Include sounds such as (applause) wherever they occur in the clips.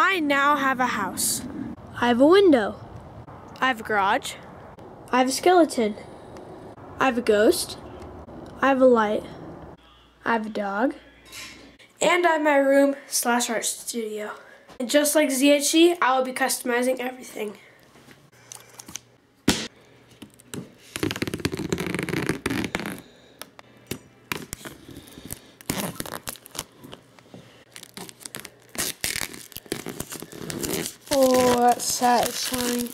I now have a house. I have a window. I have a garage. I have a skeleton. I have a ghost. I have a light. I have a dog. And I have my room slash art studio. And just like ZHC, I will be customizing everything. Oh, that's satisfying.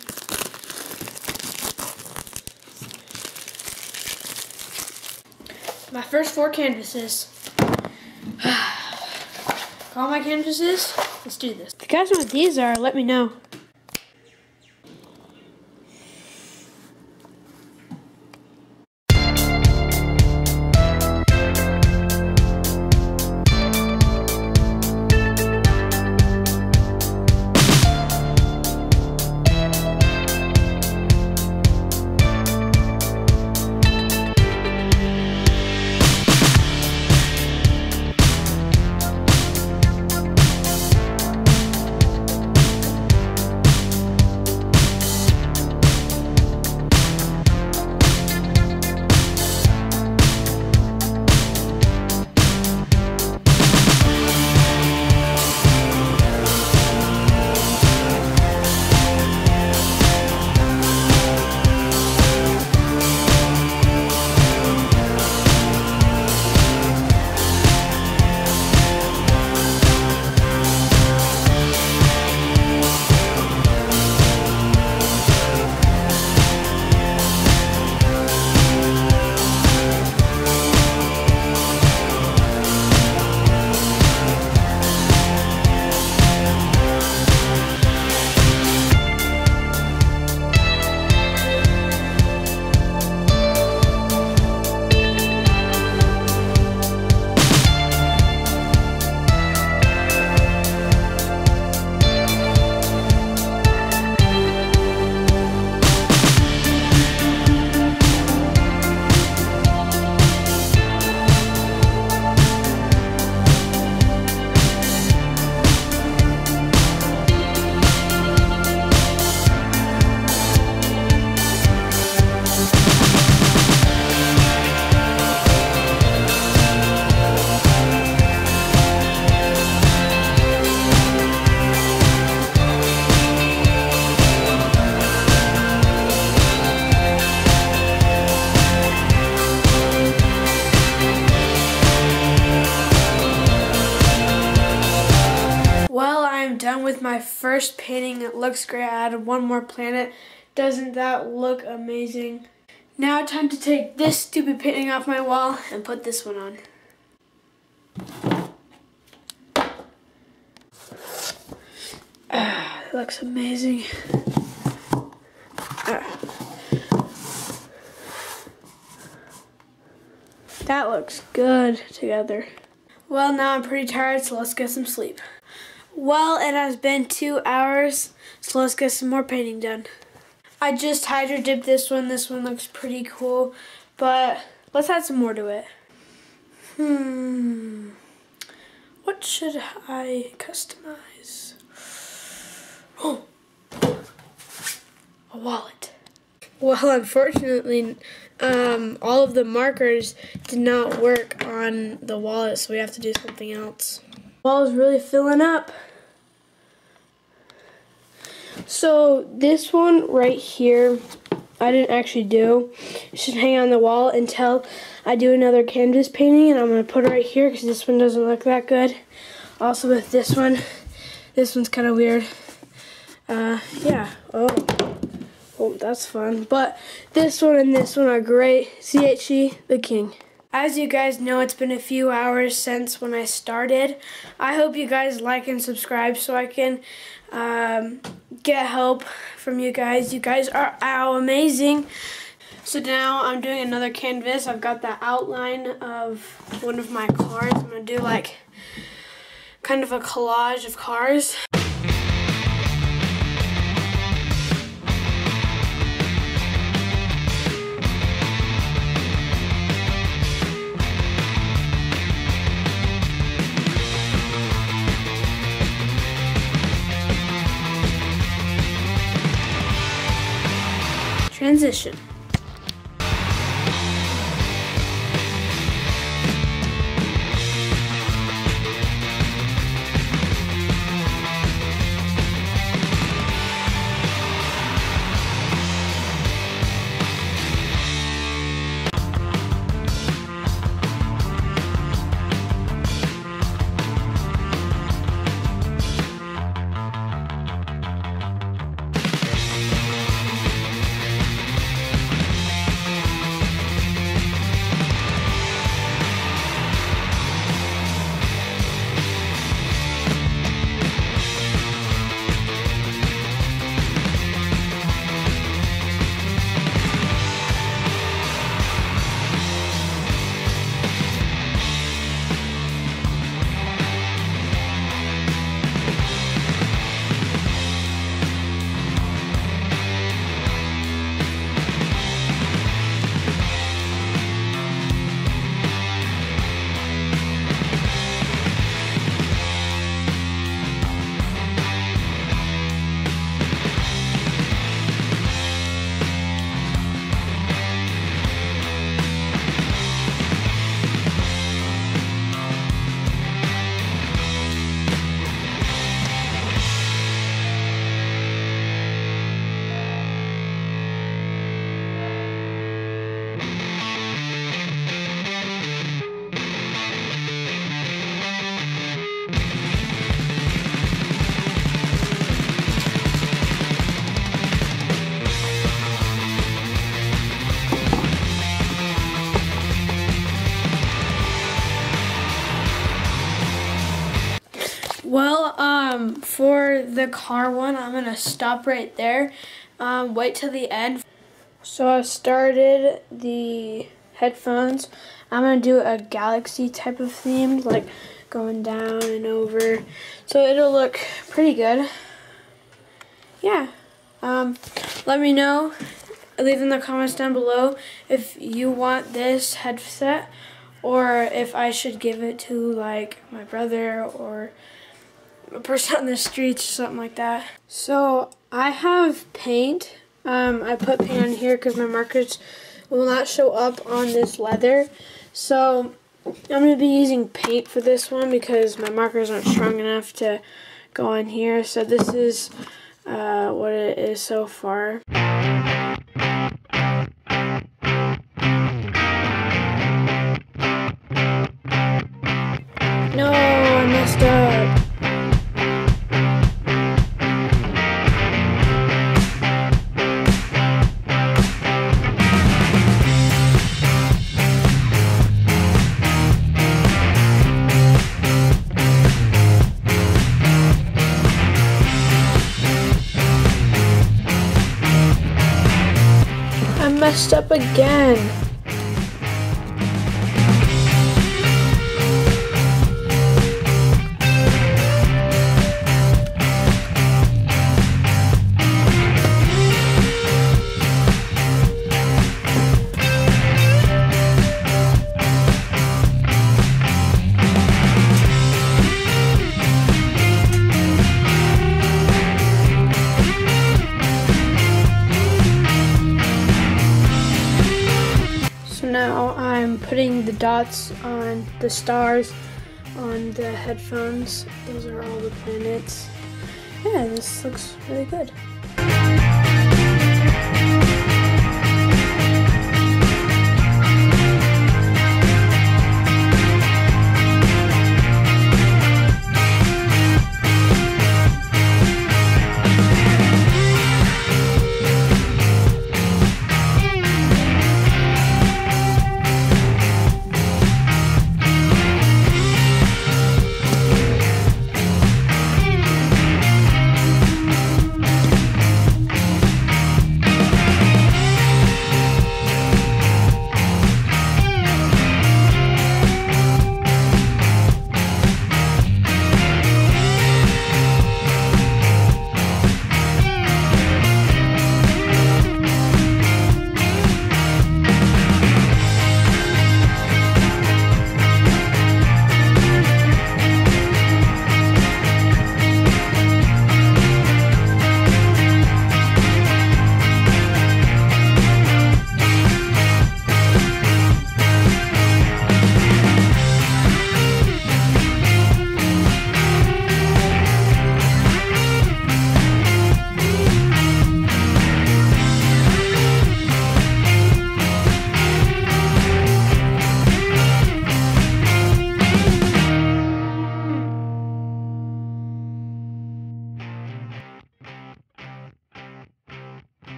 My first four canvases. (sighs) All my canvases, let's do this. If you guys know what these are, let me know. First painting. It looks great. I added one more planet. Doesn't that look amazing? Now time to take this stupid painting off my wall and put this one on. Ah, looks amazing. Ah. That looks good together. Well, now I'm pretty tired, so let's get some sleep. Well, it has been two hours, so let's get some more painting done. I just hydro dipped this one. This one looks pretty cool, but let's add some more to it. Hmm. What should I customize? Oh, a wallet. Well, (laughs) unfortunately, um, all of the markers did not work on the wallet, so we have to do something else. Wall is really filling up. So this one right here, I didn't actually do. It should hang on the wall until I do another canvas painting, and I'm gonna put it right here because this one doesn't look that good. Also with this one, this one's kind of weird. Uh, yeah. Oh. Oh, that's fun. But this one and this one are great. ZHC, the king. As you guys know, it's been a few hours since when I started. I hope you guys like and subscribe so I can um, get help from you guys. You guys are ow, amazing. So now I'm doing another canvas. I've got the outline of one of my cars. I'm going to do like kind of a collage of cars. Transition. The car one, I'm gonna stop right there. Um, wait till the end. So I started the headphones. I'm gonna do a galaxy type of theme, like going down and over. So it'll look pretty good. Yeah. Um, let me know, leave in the comments down below if you want this headset or if I should give it to like my brother or a person on the streets or something like that. So I have paint. Um, I put paint on here because my markers will not show up on this leather. So I'm going to be using paint for this one because my markers aren't strong enough to go on here. So this is uh, what it is so far. Messed up again. Dots on the stars on the headphones. Those are all the planets. Yeah, this looks really good.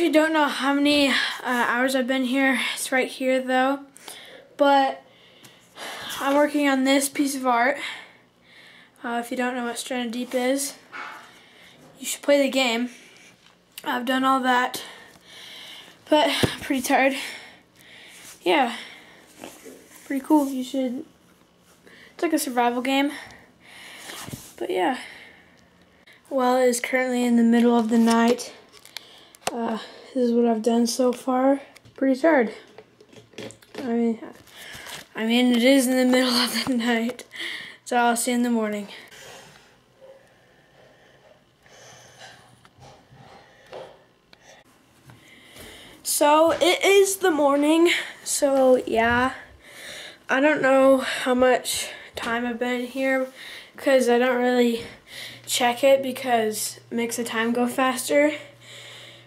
Actually don't know how many uh, hours I've been here. It's right here though. But I'm working on this piece of art. Uh, if you don't know what Stranded Deep is, you should play the game. I've done all that, but I'm pretty tired. Yeah, pretty cool. You should, it's like a survival game, but yeah. Well, it is currently in the middle of the night. Uh, this is what I've done so far. Pretty tired. I mean, I mean, it is in the middle of the night, so I'll see you in the morning. So it is the morning, so yeah. I don't know how much time I've been here because I don't really check it because it makes the time go faster.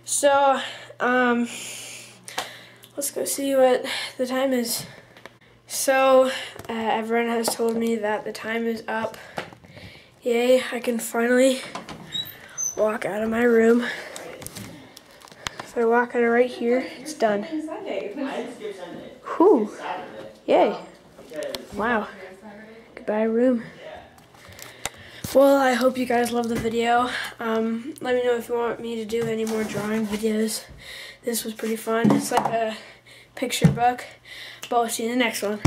So, um, let's go see what the time is. So, uh, everyone has told me that the time is up. Yay, I can finally walk out of my room. If I walk out of right here, it's done. Whew. Yay. Wow. Goodbye, room. Well, I hope you guys love the video. Um, let me know if you want me to do any more drawing videos. This was pretty fun. It's like a picture book. But we'll see you in the next one.